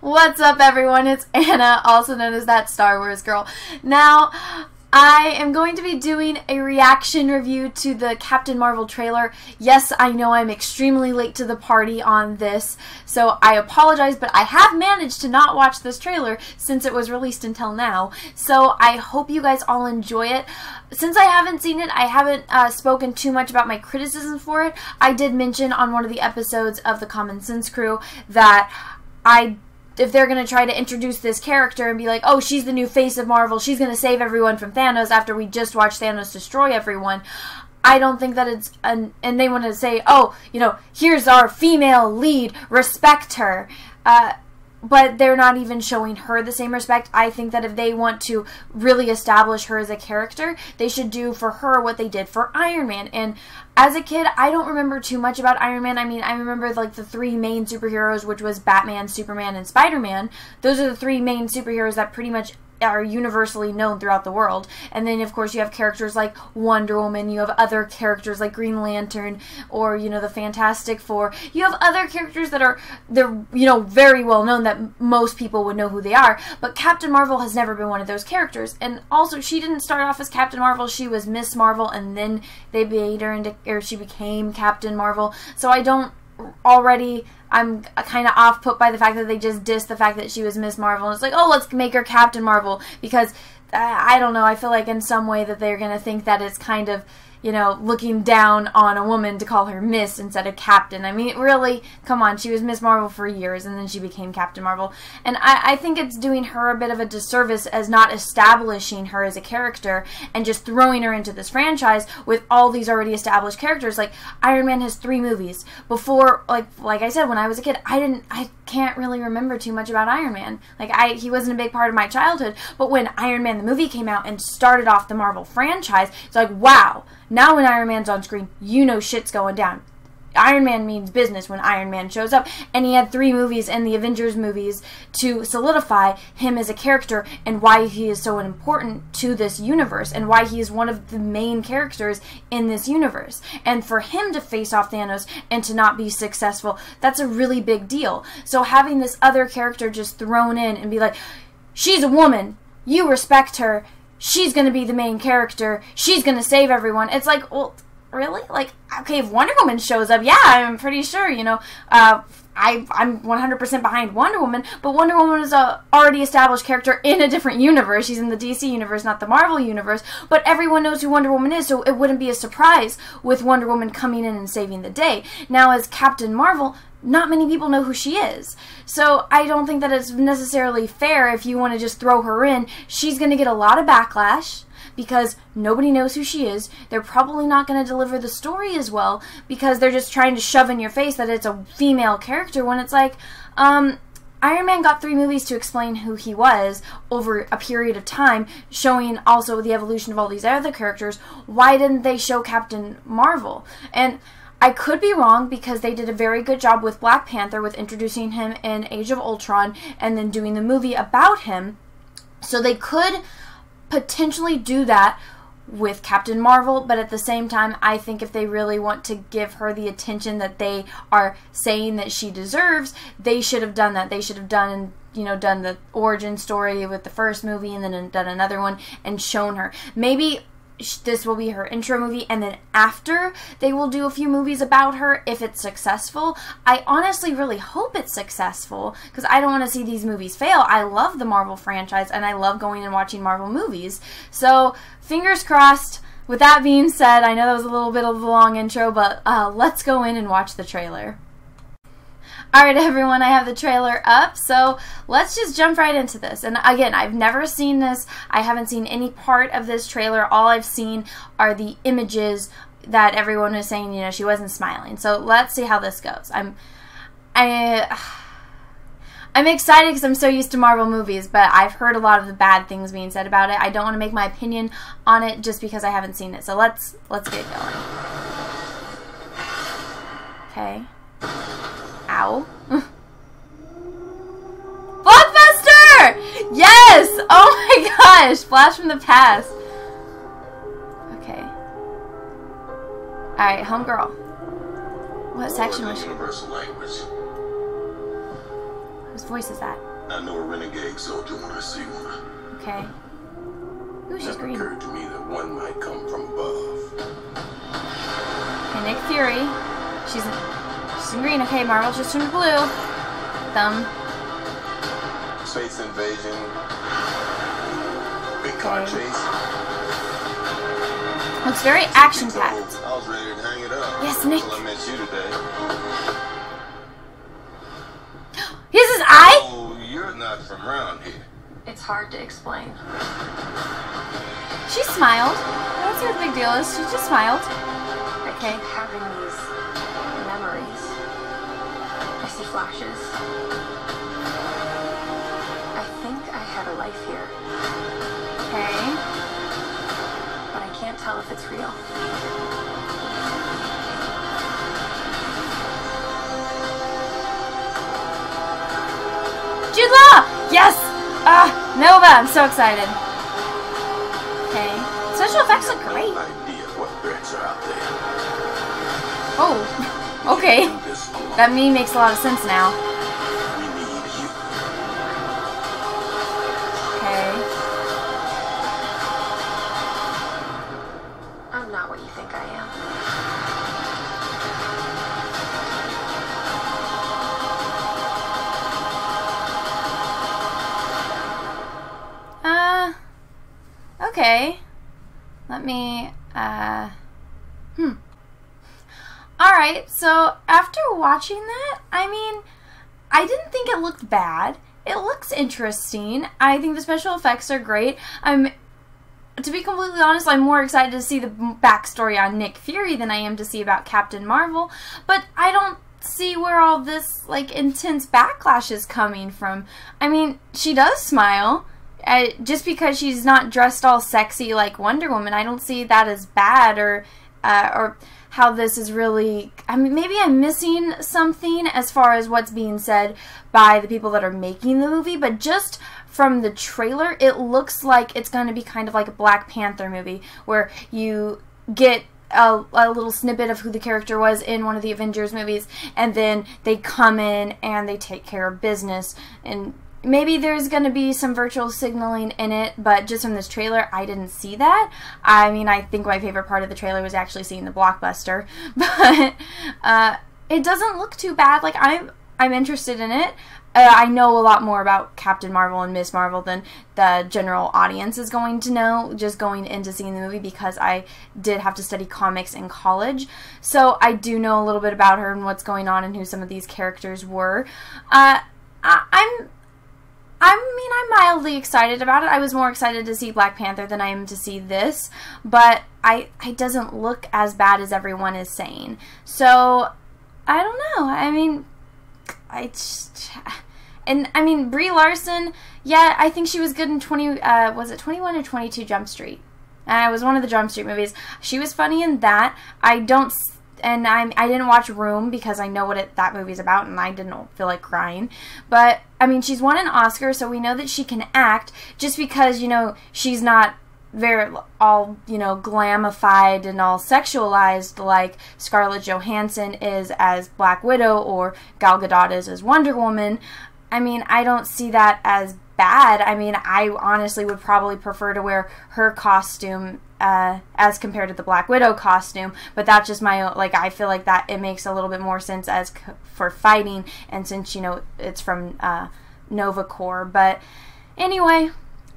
What's up, everyone? It's Anna, also known as that Star Wars girl. Now, I am going to be doing a reaction review to the Captain Marvel trailer. Yes, I know I'm extremely late to the party on this, so I apologize, but I have managed to not watch this trailer since it was released until now. So I hope you guys all enjoy it. Since I haven't seen it, I haven't uh, spoken too much about my criticisms for it. I did mention on one of the episodes of the Common Sense Crew that I if they're going to try to introduce this character and be like, oh, she's the new face of Marvel, she's going to save everyone from Thanos after we just watched Thanos destroy everyone. I don't think that it's an, and they want to say, oh, you know, here's our female lead, respect her. Uh, but they're not even showing her the same respect. I think that if they want to really establish her as a character, they should do for her what they did for Iron Man. And as a kid, I don't remember too much about Iron Man. I mean, I remember like the three main superheroes, which was Batman, Superman, and Spider-Man. Those are the three main superheroes that pretty much are universally known throughout the world. And then, of course, you have characters like Wonder Woman, you have other characters like Green Lantern, or, you know, the Fantastic Four. You have other characters that are, they're, you know, very well known that most people would know who they are. But Captain Marvel has never been one of those characters. And also, she didn't start off as Captain Marvel, she was Miss Marvel, and then they made her into, or she became Captain Marvel. So I don't already I'm kind of off put by the fact that they just dissed the fact that she was Miss Marvel. And it's like, oh, let's make her Captain Marvel because I, I don't know. I feel like in some way that they're going to think that it's kind of you know, looking down on a woman to call her Miss instead of Captain. I mean, really, come on, she was Miss Marvel for years and then she became Captain Marvel. And I, I think it's doing her a bit of a disservice as not establishing her as a character and just throwing her into this franchise with all these already established characters. Like, Iron Man has three movies. Before, like, like I said, when I was a kid, I didn't, I can't really remember too much about Iron Man. Like, I, he wasn't a big part of my childhood. But when Iron Man the movie came out and started off the Marvel franchise, it's like, wow now when Iron Man's on screen, you know shit's going down. Iron Man means business when Iron Man shows up. And he had three movies and the Avengers movies to solidify him as a character and why he is so important to this universe and why he is one of the main characters in this universe. And for him to face off Thanos and to not be successful, that's a really big deal. So having this other character just thrown in and be like, she's a woman, you respect her, she's going to be the main character. She's going to save everyone. It's like, well, really? Like, okay, if Wonder Woman shows up, yeah, I'm pretty sure, you know, uh, I, I'm 100% behind Wonder Woman, but Wonder Woman is a already established character in a different universe. She's in the DC universe, not the Marvel universe, but everyone knows who Wonder Woman is, so it wouldn't be a surprise with Wonder Woman coming in and saving the day. Now, as Captain Marvel, not many people know who she is. So I don't think that it's necessarily fair if you want to just throw her in. She's going to get a lot of backlash because nobody knows who she is. They're probably not going to deliver the story as well because they're just trying to shove in your face that it's a female character when it's like, um, Iron Man got three movies to explain who he was over a period of time, showing also the evolution of all these other characters. Why didn't they show Captain Marvel? And I could be wrong because they did a very good job with Black Panther with introducing him in Age of Ultron and then doing the movie about him. So they could potentially do that with Captain Marvel, but at the same time, I think if they really want to give her the attention that they are saying that she deserves, they should have done that. They should have done you know done the origin story with the first movie and then done another one and shown her. Maybe this will be her intro movie and then after they will do a few movies about her if it's successful. I honestly really hope it's successful because i don't want to see these movies fail. I love the marvel franchise and i love going and watching marvel movies. So fingers crossed. With that being said i know that was a little bit of a long intro but uh, let's go in and watch the trailer Alright everyone, I have the trailer up, so let's just jump right into this. And again, I've never seen this. I haven't seen any part of this trailer. All I've seen are the images that everyone was saying, you know, she wasn't smiling. So let's see how this goes. I'm I I'm excited because I'm so used to Marvel movies, but I've heard a lot of the bad things being said about it. I don't want to make my opinion on it just because I haven't seen it. So let's let's get going. Okay. Ow. Blockbuster! Yes! Oh my gosh! Flash from the past. Okay. Alright, homegirl. What section was she? Whose voice is that? I know a renegade soldier when I see one. Okay. Ooh, she's Never green. occurred to me that one might come from above. Okay, Nick Fury. She's she's in green. Okay, Marvel's just turned blue. Thumb. Space invasion. Big car Okay. chase. Looks very action packed. I was ready to hang it up. Yes, Nick. Until I met you today. Here's his eye. Oh, you're not from around here. It's hard to explain. She smiled. I don't see what the big deal is. She just smiled. I Okay. keep having these memories. I see flashes. I think I had a life here, Okay. but I can't tell if it's real. Jude Law! Yes! Ah, Nova! I'm so excited. Okay. Special effects look great. No idea what threats are out there. Oh, okay. That meme makes a lot of sense now. So after watching that, I mean, I didn't think it looked bad. It looks interesting. I think the special effects are great. I'm, to be completely honest, I'm more excited to see the backstory on Nick Fury than I am to see about Captain Marvel. But I don't see where all this, like, intense backlash is coming from. I mean, she does smile. Just because she's not dressed all sexy like Wonder Woman, I don't see that as bad or uh, or how this is really. I mean, maybe I'm missing something as far as what's being said by the people that are making the movie, but just from the trailer, it looks like it's going to be kind of like a Black Panther movie where you get a, a little snippet of who the character was in one of the Avengers movies, and then they come in and they take care of business. And maybe there's going to be some virtual signaling in it, but just from this trailer, I didn't see that. I mean, I think my favorite part of the trailer was actually seeing the blockbuster, but uh, it doesn't look too bad. Like I'm, I'm interested in it. Uh, I know a lot more about Captain Marvel and Miss Marvel than the general audience is going to know just going into seeing the movie because I did have to study comics in college. So I do know a little bit about her and what's going on and who some of these characters were. Uh, I, I'm I mean, I'm mildly excited about it. I was more excited to see Black Panther than I am to see this, but I it doesn't look as bad as everyone is saying. So I don't know. I mean, I just and I mean Brie Larson. Yeah, I think she was good in twenty. Uh, was it twenty one or twenty two Jump Street? Uh, it was one of the Jump Street movies. She was funny in that. I don't. And I'm, I didn't watch Room because I know what it, that movie's about, and I didn't feel like crying. But I mean, she's won an Oscar, so we know that she can act. Just because you know she's not very all you know glamified and all sexualized like Scarlett Johansson is as Black Widow or Gal Gadot is as Wonder Woman. I mean, I don't see that as bad. I mean, I honestly would probably prefer to wear her costume uh, as compared to the Black Widow costume, but that's just my own, like I feel like that it makes a little bit more sense as for fighting, and since you know it's from uh, Nova Corps. But anyway,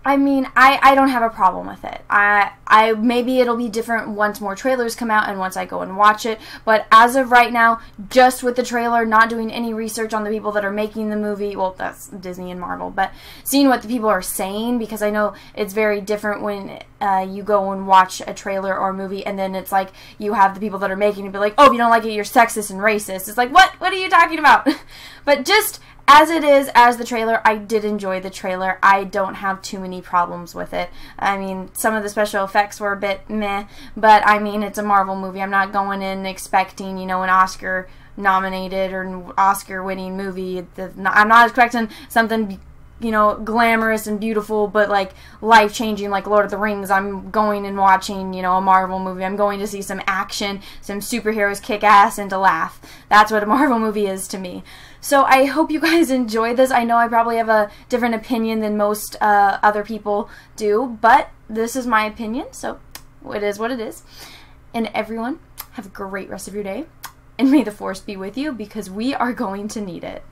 I mean, I, I don't have a problem with it. I I maybe it'll be different once more trailers come out and once I go and watch it. But as of right now, just with the trailer, not doing any research on the people that are making the movie. Well, that's Disney and Marvel, but seeing what the people are saying because I know it's very different when uh, you go and watch a trailer or a movie and then it's like you have the people that are making it be like, oh, if you don't like it, you're sexist and racist. It's like what? What are you talking about? but just as it is as the trailer i did enjoy the trailer. I don't have too many problems with it. I mean some of the special effects were a bit meh but i mean it's a marvel movie. I'm not going in expecting you know an oscar nominated or oscar winning movie i'm not expecting something you know, glamorous and beautiful, but like life changing, like Lord of the Rings. I'm going and watching, you know, a Marvel movie. I'm going to see some action, some superheroes kick ass, and to laugh. That's what a Marvel movie is to me. So I hope you guys enjoyed this. I know I probably have a different opinion than most uh, other people do, but this is my opinion, so it is what it is. And everyone, have a great rest of your day. And may the force be with you because we are going to need it.